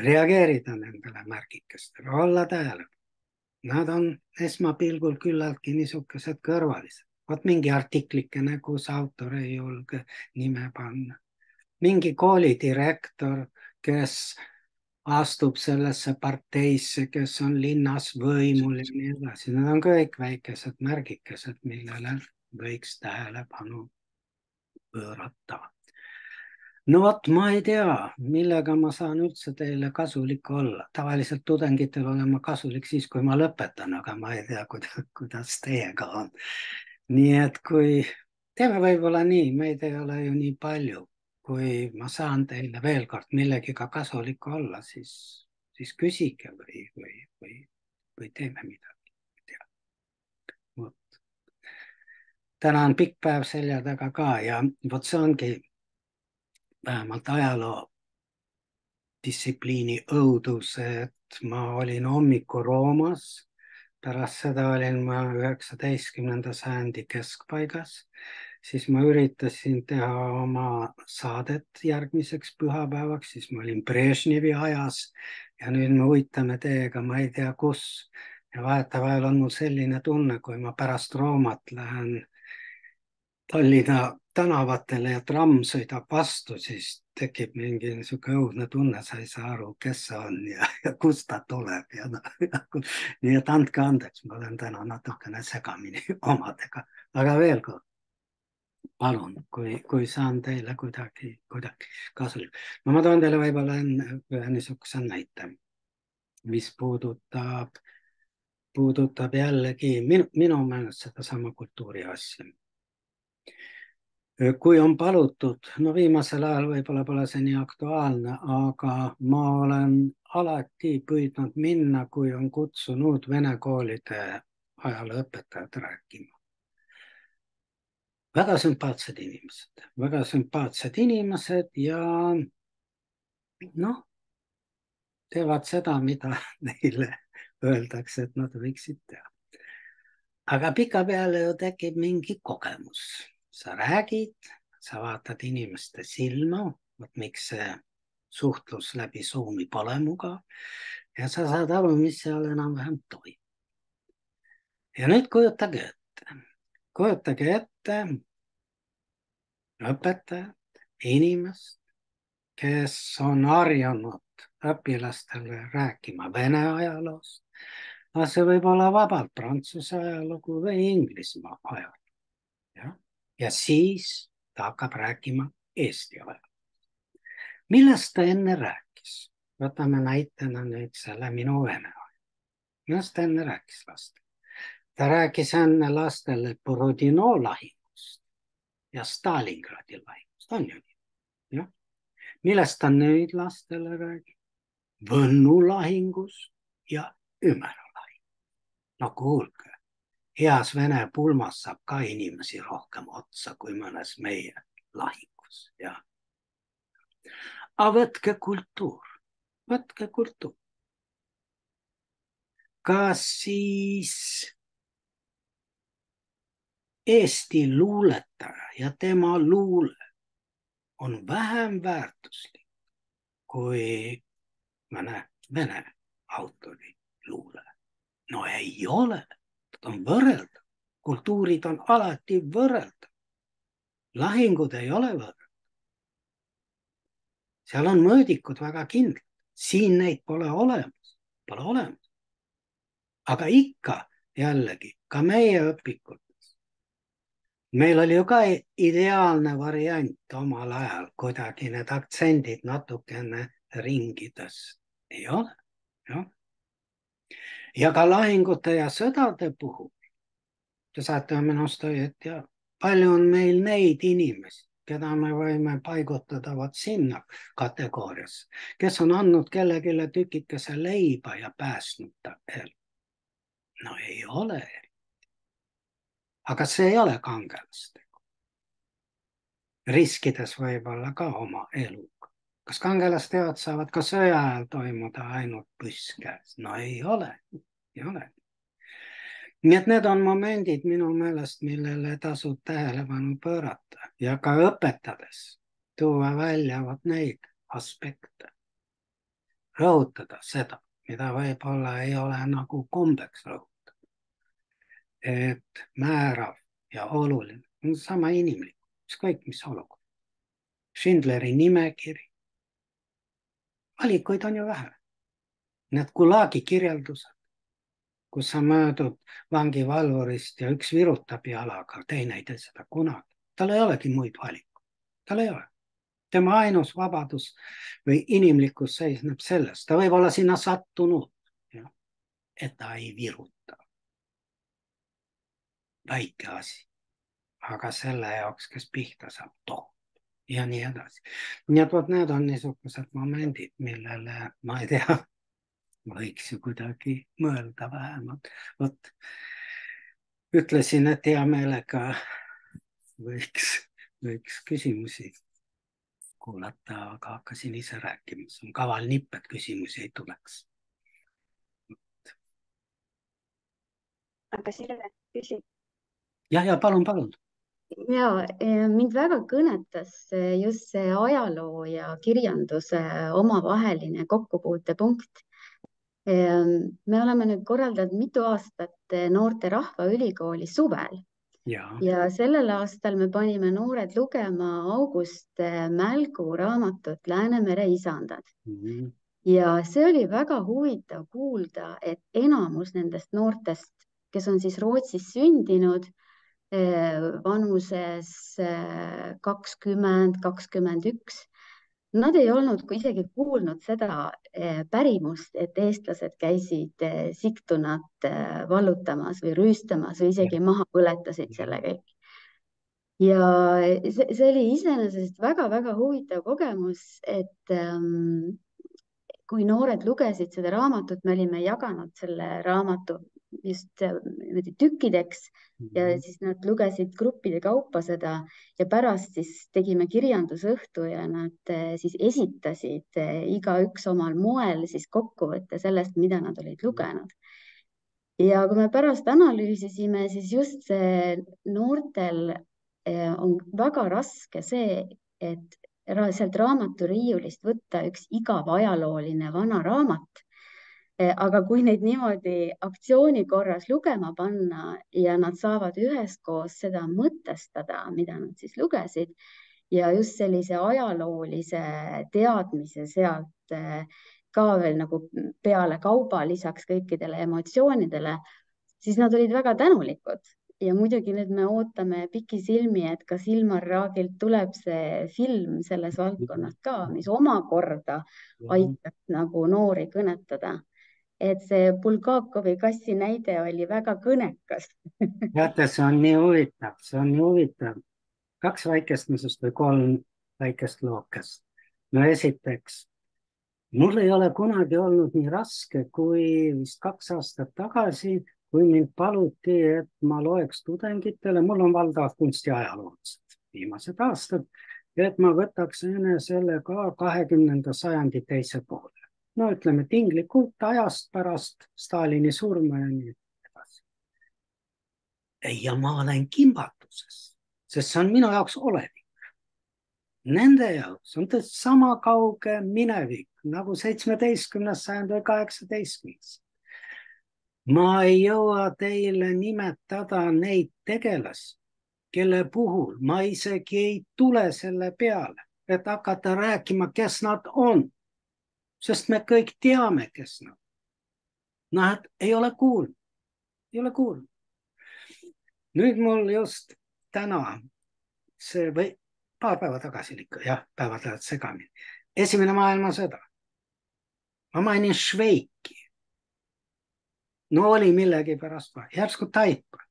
reageerida nendele märgikestele, olla tähelepanelik. Nad on esmapilgul küllaltki niisugused kõrvalised. vot mingi artiklikene, kus autor ei julge nime panna. mingi koolidirektor, kes astub sellesse parteisse, kes on linnas võimul ja nii edasi. Need on kõik väikesed märgikesed, millele võiks tähelepanu pöörata no vot, ma ei tea, millega ma saan üldse teile kasulik olla. tavaliselt tudengitel olen ma kasulik siis, kui ma lõpetan, aga ma ei tea, kuidas, teiega on. nii et kui teeme võib-olla nii, meid ei ole ju nii palju, kui ma saan teile veel kord millegiga kasulik olla, siis, siis küsige või, või, või, või teeme midagi. vot. täna on pikk päev selja taga ka ja vot see ongi vähemalt ajaloo distsipliini õudus, et ma olin hommikul Roomas, pärast seda olin ma üheksateistkümnenda sajandi keskpaigas, siis ma üritasin teha oma saadet järgmiseks pühapäevaks, siis ma olin Brežnevi ajas ja nüüd me uitame teiega, ma ei tea kus. ja vahetevahel on mul selline tunne, kui ma pärast Roomat lähen Tallinna tänavatele ja tramm sõidab vastu, siis tekib mingi niisugune õudne tunne, sa ei saa aru, kes see on ja, ja kust ta tuleb ja no, nii et andke andeks, ma olen täna natukene segamini omadega, aga veel kord, palun, kui, kui saan teile kuidagi, kuidagi kasulik. no ma toon teile võib-olla ühe niisuguse näite, mis puudutab, puudutab jällegi minu, minu meelest sedasama kultuuri asja kui on palutud, no viimasel ajal võib-olla pole see nii aktuaalne, aga ma olen alati püüdnud minna, kui on kutsunud vene koolide ajalooõpetajad rääkima. väga sümpaatsed inimesed, väga sümpaatsed inimesed ja noh, teevad seda, mida neile öeldakse, et nad võiksid teha. aga pikapeale ju tekib mingi kogemus sa räägid, sa vaatad inimeste silma, vot miks see suhtlus läbi Zoomi pole mugav ja sa saad aru, mis seal enam-vähem toimub. ja nüüd kujutage ette, kujutage ette õpetajat, inimest, kes on harjunud õpilastele rääkima vene ajaloost, aga see võib olla vabalt Prantsuse ajalugu või Inglismaa ajalugu ja siis ta hakkab rääkima eesti ajaloost. millest ta enne rääkis? võtame näitena nüüd selle minu vene aja. millest ta enne rääkis lastele? ta rääkis enne lastele Borodino lahingust ja Stalingradi lahingust, on ju nii? jah. millest ta nüüd lastele räägib? Võnnu lahingust ja Ümera lahingust. no kuulge, heas vene pulmas saab ka inimesi rohkem otsa kui mõnes meie lahingus ja. aga võtke kultuur, võtke kultuur. kas siis Eesti luuletaja ja tema luule on vähem väärtuslik kui mõne vene autori luule? no ei ole, ta on võrreldav, kultuurid on alati võrreldav. lahingud ei ole võrreldav. seal on mõõdikud väga kindlad, siin neid pole olemas, pole olemas. aga ikka jällegi ka meie õpikutes. meil oli ju ka ideaalne variant omal ajal kuidagi need aktsendid natukene ringi tõsta, ei ole, jah ja ka lahingute ja sõdade puhul. Te saate minust õieti teada, palju on meil neid inimesi, keda me võime paigutada vot sinna kategooriasse, kes on andnud kellelegi tükikese leiba ja päästnud ta elu. no ei ole. aga see ei ole kangelastegu. riskides võib-olla ka oma eluga. Kas kangelasteod saavad ka sõja ajal toimuda ainult püss käes? no ei ole, ei ole nii et need on momendid minu meelest, millele tasub tähelepanu pöörata ja ka õpetades tuua välja vot neid aspekte. rõhutada seda, mida võib-olla ei ole nagu kombeks rõhutada. et määrav ja oluline on sama inimlik, ükskõik mis olukord. Schindleri nimekiri. Valikuid on ju vähe. Need Gulagi kirjeldused kus sa möödud vangivalvurist ja üks virutab jalaga, teine ei tee seda kunagi. tal ei olegi muid valikuid, tal ei ole. tema ainus vabadus või inimlikkus seisneb selles, ta võib olla sinna sattunud, et ta ei viruta. väike asi, aga selle jaoks, kes pihta saab, toob ja nii edasi. nii et vot need on niisugused momendid, millele ma ei tea võiks ju kuidagi mõelda vähemalt. vot ütlesin, et hea meelega võiks, võiks küsimusi kuulata, aga hakkasin ise rääkima, see on kaval nipp, et küsimusi ei tuleks. aga Sirle, küsi. ja, ja palun, palun ja mind väga kõnetas just see ajaloo ja kirjanduse omavaheline kokkupuutepunkt Ehm, me oleme nüüd korraldanud mitu aastat eh, Noorte Rahvaülikooli suvel ja, ja sellel aastal me panime noored lugema August eh, Mälgu raamatut Läänemere isandad mm. -hmm. ja see oli väga huvitav kuulda, et enamus nendest noortest, kes on siis Rootsis sündinud eh, vanuses kakskümmend, kakskümmend üks Nad ei olnud isegi kuulnud seda eh, pärimust, et eestlased käisid Sigtunat eh, vallutamas või rüüstamas või isegi maha põletasid selle kõik. ja see, see oli iseenesest väga-väga huvitav kogemus, et ähm, kui noored lugesid seda raamatut, me olime jaganud selle raamatu just äh, niimoodi tükkideks ja mhm. siis nad lugesid gruppide kaupa seda ja pärast siis tegime kirjandusõhtu ja nad äh, siis esitasid äh, igaüks omal moel siis kokkuvõtte sellest, mida nad olid lugenud. ja kui me pärast analüüsisime, siis just see noortel on väga raske see, et sealt raamaturiiulist võtta üks igav ajalooline vana raamat Eh, aga kui neid niimoodi aktsiooni korras lugema panna ja nad saavad üheskoos seda mõtestada, mida nad siis lugesid ja just sellise ajaloolise teadmise sealt eh, ka veel nagu peale kauba lisaks kõikidele emotsioonidele, siis nad olid väga tänulikud. Ja muidugi nüüd me ootame pikisilmi, et kas Ilmar Raagilt tuleb see film selles valdkonnas ka, mis omakorda aitab nagu noori kõnetada et see Bulgakovi kassi näide oli väga kõnekas teate, see on nii huvitav, see on nii huvitav. kaks väikest niisugust või kolm väikest lookest. no esiteks, mul ei ole kunagi olnud nii raske kui vist kaks aastat tagasi, kui mind paluti, et ma loeks tudengitele, mul on valdavalt kunstiajaloolased viimased aastad, et ma võtaks enesele ka kahekümnenda sajandi teise poole. No ütleme tinglikult ajast pärast Stalini surma ja nii edasi. ja ma olen kimbatuses, sest see on minu jaoks olevik. Nende jaoks on ta sama kauge minevik nagu seitsmeteistkümnes sajand või kaheksateistkümnes ma ei jõua teile nimetada neid tegelasi, kelle puhul ma isegi ei tule selle peale, et hakata rääkima, kes nad on. Sest me kõik teame, kes nad. Nad ei ole kuulnud, ei ole kuulnud. nüüd mul just täna see või paar päeva tagasi ikka, jah, päevad lähevad segamini. esimene maailmasõda. ma mainin Šveiki no oli millegipärast järsku taipan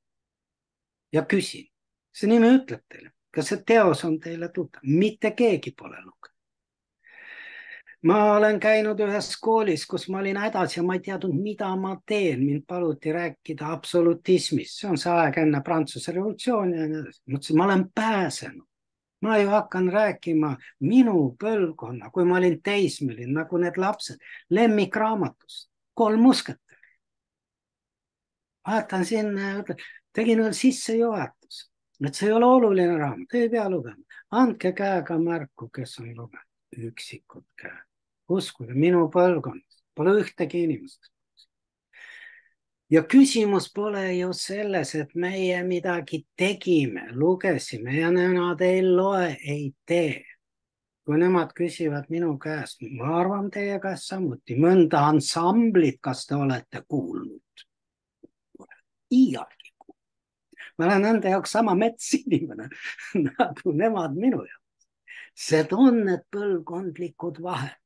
ja küsin, see nimi ütleb teile, kas see teos on teile tuttav, mitte keegi pole lugenud. Ma olen käinud ühes koolis, kus ma olin hädas ja ma ei teadnud, mida ma teen, mind paluti rääkida absolutismist, see on see aeg enne Prantsuse revolutsiooni ja nii edasi. mõtlesin, ma olen pääsenud ma ju hakkan rääkima minu põlvkonna, kui ma olin teismeline, nagu need lapsed, lemmikraamatust, kolm musket vaatan sinna, tegin veel sissejuhatuse, et see ei ole oluline raamat, ei pea lugema. andke käega märku, kes on lugenud, üksikud käed. Uskuge, minu põlvkonnas pole ühtegi inimest. ja küsimus pole ju selles, et meie midagi tegime, lugesime ja nemad ei loe, ei tee kui nemad küsivad minu käest, ma arvan teie käest samuti, mõnda ansamblit, kas te olete kuulnud? iialgi ma olen nende jaoks sama metsinimene nagu nemad minu jaoks. Need on need põlvkondlikud vahed.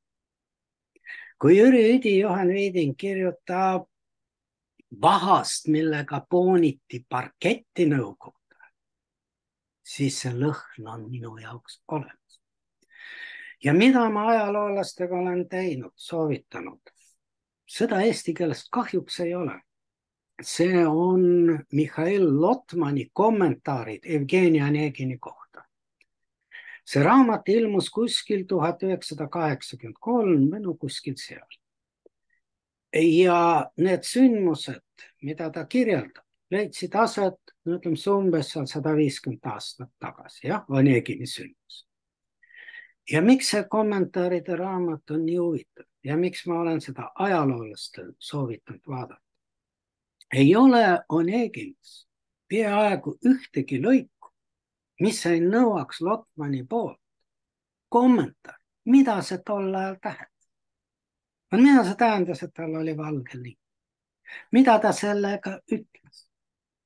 Kui Jüri Üdi, Juhan Viiding kirjutab vahast, millega pooniti parketti Nõukogude siis see lõhn on minu jaoks olemas. ja mida ma ajaloolastega olen teinud, soovitanud, seda eesti keeles kahjuks ei ole see on Mihhail Lotmani kommentaarid Jevgeni Onegini kohta. See raamat ilmus kuskil tuhat üheksasada kaheksakümmend kolm no kuskil seal. ja need sündmused, mida ta kirjeldab, leidsid aset, no ütleme umbes seal sada viiskümmend aastat tagasi, jah, Onegini sündmus. ja miks see kommentaaride raamat on nii huvitav ja miks ma olen seda ajaloolastel soovitanud vaadata? ei ole Oneginas peaaegu ühtegi lõiku, mis ei nõuaks Lotmani poolt kommentaar, mida see tol ajal tähendas. mida see tähendas, et tal oli valge lipp? mida ta sellega ütles?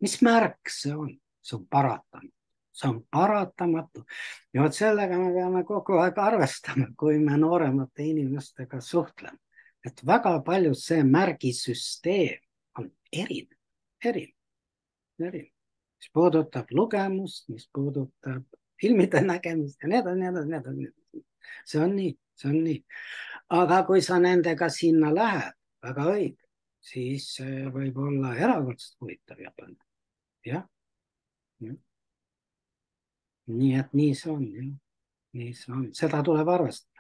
mis märk see on? see on paratamatu, see on paratamatu ja vot sellega me peame kogu aeg arvestama, kui me nooremate inimestega suhtleme, et väga palju see märgisüsteem erinev, erinev, erinev, mis puudutab lugemust, mis puudutab filmide nägemist ja nii edasi, nii edasi, nii edasi, nii edasi. see on nii, see on nii. aga kui sa nendega sinna lähed, väga õige, siis võib olla erakordselt huvitav ja põnev. jah ja.. nii et nii see on, jah. nii see on, seda tuleb arvestada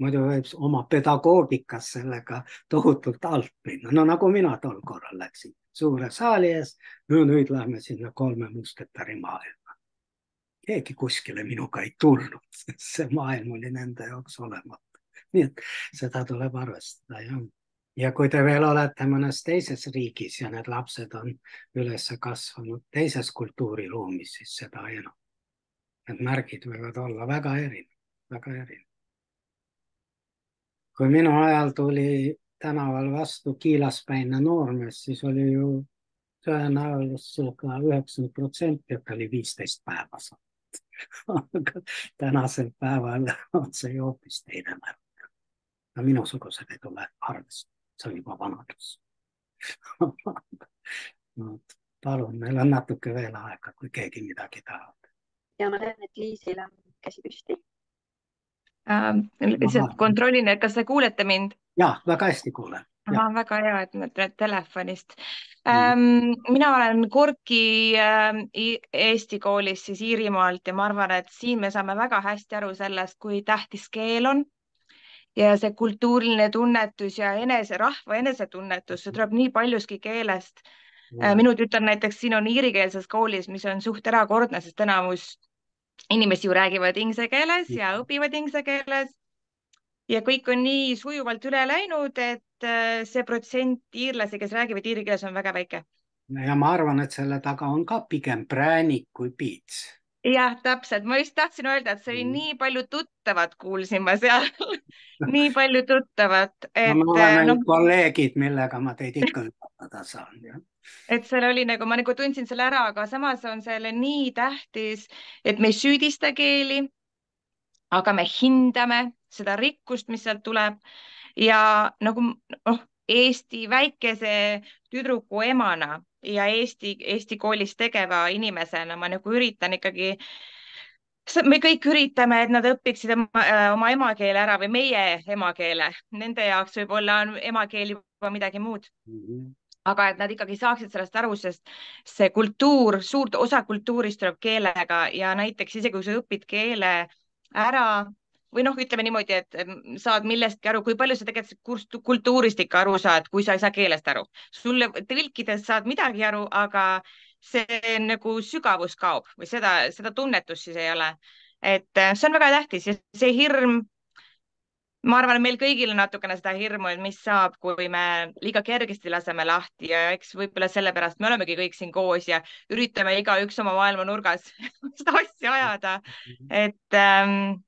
muidu võib oma pedagoogikas sellega tohutult alt minna, no nagu mina tol korral läksin suure saali ees. no nüüd lähme sinna kolme musketäri maailma. keegi kuskile minuga ei tulnud, see maailm oli nende jaoks olematu. nii et seda tuleb arvestada jah. ja kui te veel olete mõnes teises riigis ja need lapsed on üles kasvanud teises kultuuriruumis, siis seda enam. Need märgid võivad olla väga erinevad, väga erinevad kui minu ajal tuli tänaval vastu kiilaspäine noormees, siis oli ju tõenäosusega üheksakümmend protsenti, et oli viisteist päeva saanud. aga tänasel päeval on see ju hoopis teine märk. no minusugused ei tule arvesse, see on juba vanadus no, palun, meil on natuke veel aega, kui keegi midagi tahab. ja ma näen, et Liisil on käsi püsti. Lihtsalt kontrollin, et kas te kuulete mind? ja väga hästi kuulen. ahah, väga hea, et mõtled telefonist ähm,. mina olen Korki äh, Eesti koolis siis Iirimaalt ja ma arvan, et siin me saame väga hästi aru sellest, kui tähtis keel on ja see kultuuriline tunnetus ja enese, rahva enesetunnetus, see tuleb nii paljuski keelest. Äh, minu tütar näiteks siin on iirikeelses koolis, mis on suht erakordne, sest enamus inimesi ju räägivad inglise keeles ja õpivad inglise keeles. ja kõik on nii sujuvalt üle läinud, et äh, see protsent iirlasi, kes räägivad iiri keeles, on väga väike. ja ma arvan, et selle taga on ka pigem präänik kui piits jah, täpselt, ma just tahtsin öelda, et see oli mm. nii palju tuttavat, kuulsin ma seal nii palju tuttavat, et. no ma olen no, kolleegid, millega ma teid ikka üllatada saan, jah et seal oli nagu, ma nagu tundsin selle ära, aga samas on selle nii tähtis, et me ei süüdista keeli. aga me hindame seda rikkust, mis sealt tuleb ja nagu noh, Eesti väikese tüdruku emana ja Eesti, Eesti koolis tegeva inimesena ma nagu üritan ikkagi me kõik üritame, et nad õpiksid oma, äh, oma emakeele ära või meie emakeele. Nende jaoks võib-olla on emakeel juba midagi muud mm. -hmm aga et nad ikkagi saaksid sellest aru, sest see kultuur, suurt osa kultuurist tuleb keelega ja näiteks isegi kui sa õpid keele ära või noh, ütleme niimoodi, et saad millestki aru, kui palju sa tegelikult kultuurist ikka aru saad, kui sa ei saa keelest aru. sulle tõlkides saad midagi aru, aga see nagu sügavus kaob või seda, seda tunnetust siis ei ole. et see on väga tähtis ja see hirm ma arvan, et meil kõigil on natukene seda hirmu, et mis saab, kui me liiga kergesti laseme lahti ja eks võib-olla sellepärast me olemegi kõik siin koos ja üritame igaüks oma maailma nurgas seda asja ajada. et ähm,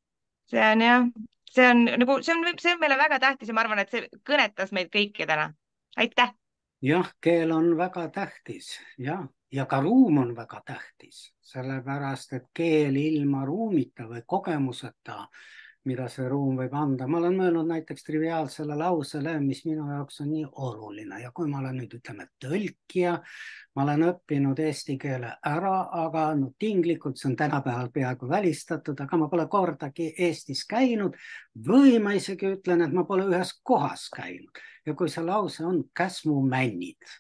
see on jah, see on nagu, see on, see on meile väga tähtis ja ma arvan, et see kõnetas meid kõiki täna. aitäh. jah, keel on väga tähtis ja, ja ka ruum on väga tähtis, sellepärast et keel ilma ruumita või kogemuseta mida see ruum võib anda. ma olen mõelnud näiteks triviaalsele lausele, mis minu jaoks on nii oluline. Ja kui ma olen nüüd ütleme tõlkija, ma olen õppinud eesti keele ära, aga no tinglikult, see on tänapäeval peaaegu välistatud, aga ma pole kordagi Eestis käinud või ma isegi ütlen, et ma pole ühes kohas käinud. Ja kui see lause on käsmumännid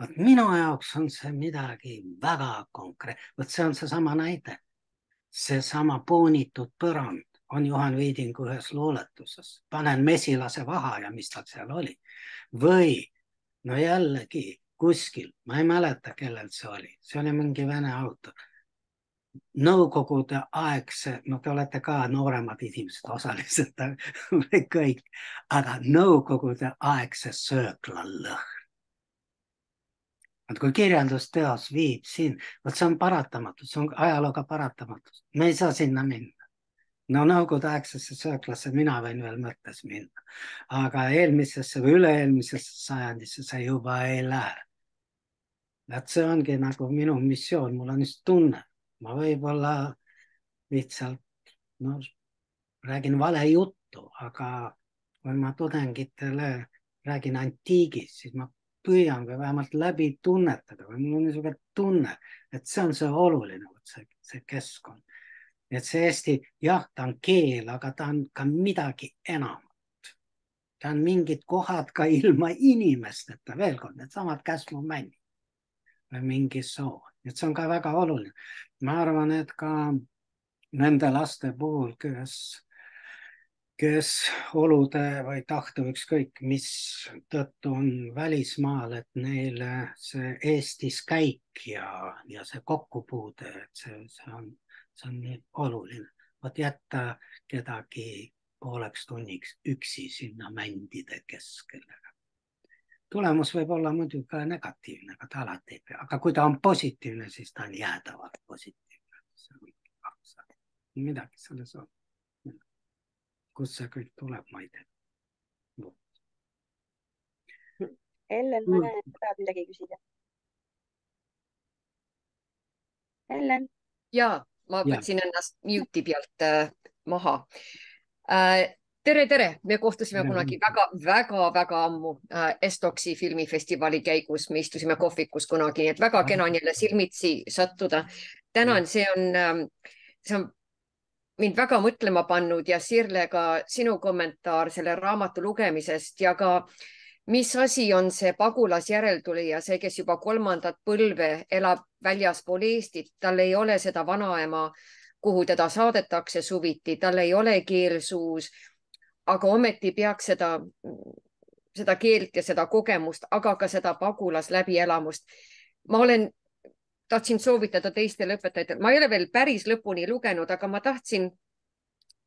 vot minu jaoks on see midagi väga konkreetset, vot see on seesama näide seesama poonitud põrand on Juhan Viidingu ühes luuletuses, panen mesilase vaha ja mis tal seal oli. või no jällegi kuskil, ma ei mäleta, kellel see oli, see oli mingi vene autor. Nõukogude aegse, no te olete ka nooremad inimesed osaliselt kõik, aga Nõukogude aegse söökla lõhn et kui kirjandusteos viib siin, vot see on paratamatus, see on ajalooga paratamatus, me ei saa sinna minna. no nõukogudeaegsesse sööklasse mina võin veel mõttes minna, aga eelmisesse või üle-eelmisesse sajandisse see juba ei lähe. et see ongi nagu minu missioon, mul on just tunne, ma võib-olla lihtsalt no räägin vale juttu, aga kui ma tudengitele räägin antiigist, siis ma püüan või vähemalt läbi tunnetada või mul on niisugune tunne, et see on see oluline, see, see keskkond. et see Eesti, jah, ta on keel, aga ta on ka midagi enamat. ta on mingid kohad ka ilma inimesteta, veel kord, needsamad käsmumännid või mingi soo, et see on ka väga oluline. ma arvan, et ka nende laste puhul, kes kes olude või tahte ükskõik mis tõttu on välismaal, et neile see Eestis käik ja, ja see kokkupuude, et see, see on, see on nii oluline. vot jätta kedagi pooleks tunniks üksi sinna mändide keskele. tulemus võib olla muidugi ka negatiivne, aga ta alati ei pea, aga kui ta on positiivne, siis ta on jäädavalt positiivne. midagi selles on kust see kõik tuleb, ma ei tea. Ellen, ma näen, et tahad midagi küsida. Ellen. ja ma võtsin ennast mute'i pealt äh, maha äh,. tere, tere, me kohtusime ja. kunagi väga-väga-väga ammu äh, Estoksi filmifestivali käigus, me istusime kohvikus kunagi, nii et väga kena on jälle silmitsi sattuda. tänan, see on äh,, see on mind väga mõtlema pannud ja Sirle ka sinu kommentaar selle raamatu lugemisest ja ka mis asi on see pagulasjäreltulija, see, kes juba kolmandat põlve elab väljaspool Eestit, tal ei ole seda vanaema, kuhu teda saadetakse suviti, tal ei ole keel suus. aga ometi peaks seda, seda keelt ja seda kogemust, aga ka seda pagulasläbielamust. ma olen tahtsin soovitada teistele õpetajatele, ma ei ole veel päris lõpuni lugenud, aga ma tahtsin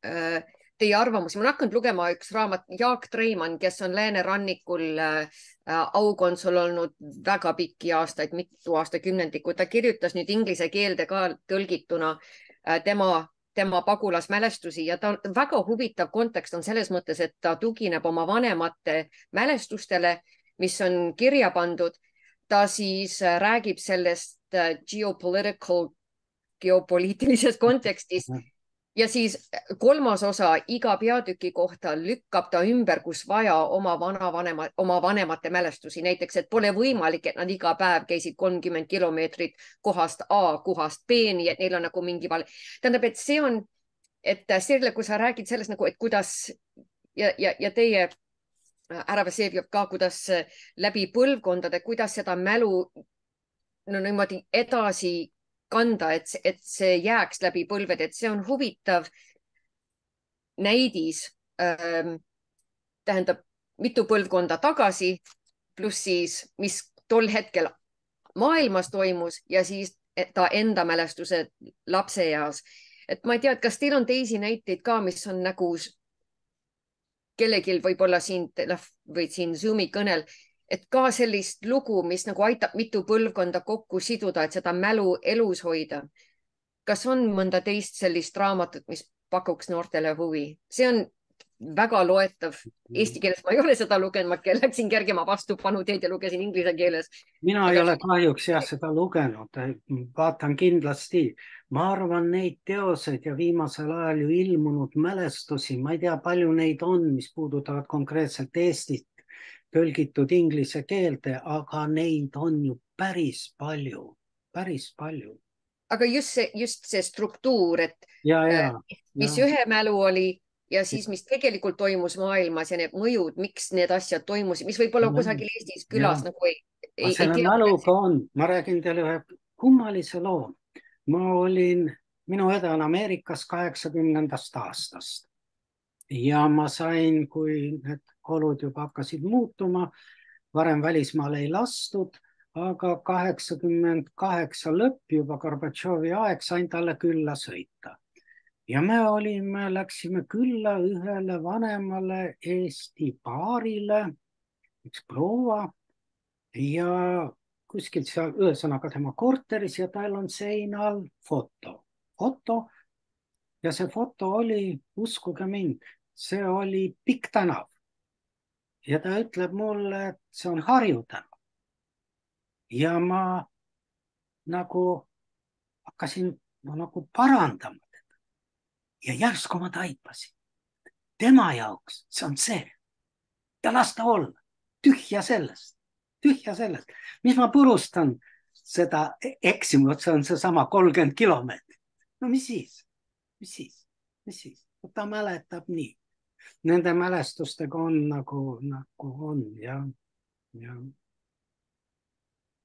äh, teie arvamusi, ma olen hakanud lugema üks raamat, Jaak Treimann, kes on läänerannikul äh, aukonsul olnud väga pikki aastaid, mitu aastakümnendikku, ta kirjutas nüüd inglise keelde ka tõlgituna äh, tema, tema pagulasmälestusi ja ta väga huvitav kontekst on selles mõttes, et ta tugineb oma vanemate mälestustele, mis on kirja pandud. ta siis äh, räägib sellest geopolitical, geopoliitilises kontekstis. ja siis kolmas osa iga peatüki kohta lükkab ta ümber, kus vaja oma vanavanema, oma vanemate mälestusi, näiteks, et pole võimalik, et nad iga päev käisid kolmkümmend kilomeetrit kohast A kohast B-ni, et neil on nagu mingi vale. tähendab, et see on, et Sirle, kui sa räägid sellest nagu, et kuidas ja, ja, ja teie härra Vassevjev ka, kuidas läbi põlvkondade, kuidas seda mälu no niimoodi edasi kanda, et, et see jääks läbi põlvede, et see on huvitav näidis ähm,. tähendab mitu põlvkonda tagasi, pluss siis, mis tol hetkel maailmas toimus ja siis ta enda mälestused lapseeas. et ma ei tea, et kas teil on teisi näiteid ka, mis on nagu kellelgi võib-olla siin või siin Zoomi kõnel et ka sellist lugu, mis nagu aitab mitu põlvkonda kokku siduda, et seda mälu elus hoida. kas on mõnda teist sellist raamatut, mis pakuks noortele huvi? see on väga loetav. Eesti keeles ma ei ole seda lugenud, ma läksin kergema vastupanu teed ja lugesin inglise keeles. mina ei ole kahjuks jah seda lugenud, vaatan kindlasti. ma arvan, neid teoseid ja viimasel ajal ju ilmunud mälestusi, ma ei tea, palju neid on, mis puudutavad konkreetselt Eestit tõlgitud inglise keelde, aga neid on ju päris palju, päris palju. aga just see, just see struktuur, et ja, ja, äh, mis ja. ühe mälu oli ja siis, mis tegelikult toimus maailmas ja need mõjud, miks need asjad toimusid, mis võib-olla kusagil Eestis külas ja. nagu ei, ei. selle mäluga on, ma räägin teile ühe kummalise loo. ma olin, minu õde on Ameerikas kaheksakümnendast aastast ja ma sain, kui need olud juba hakkasid muutuma. varem välismaale ei lastud, aga kaheksakümmend kaheksa lõpp juba Gorbatšovi aeg sain talle külla sõita. ja me olime, läksime külla ühele vanemale Eesti paarile, üks proua ja kuskilt seal, ühesõnaga tema korteris ja tal on seinal foto, foto ja see foto oli, uskuge mind, see oli pikk tänav ja ta ütleb mulle, et see on Harju tänav. ja ma nagu hakkasin no, nagu parandama teda. Ja järsku ma taipasin, tema jaoks see on see. Ja las ta olla, tühja sellest, tühja sellest, mis ma purustan seda eksimust, see on seesama kolmkümmend kilomeetrit. no mis siis, mis siis, mis siis, ta mäletab nii nende mälestustega on nagu, nagu on jah, jah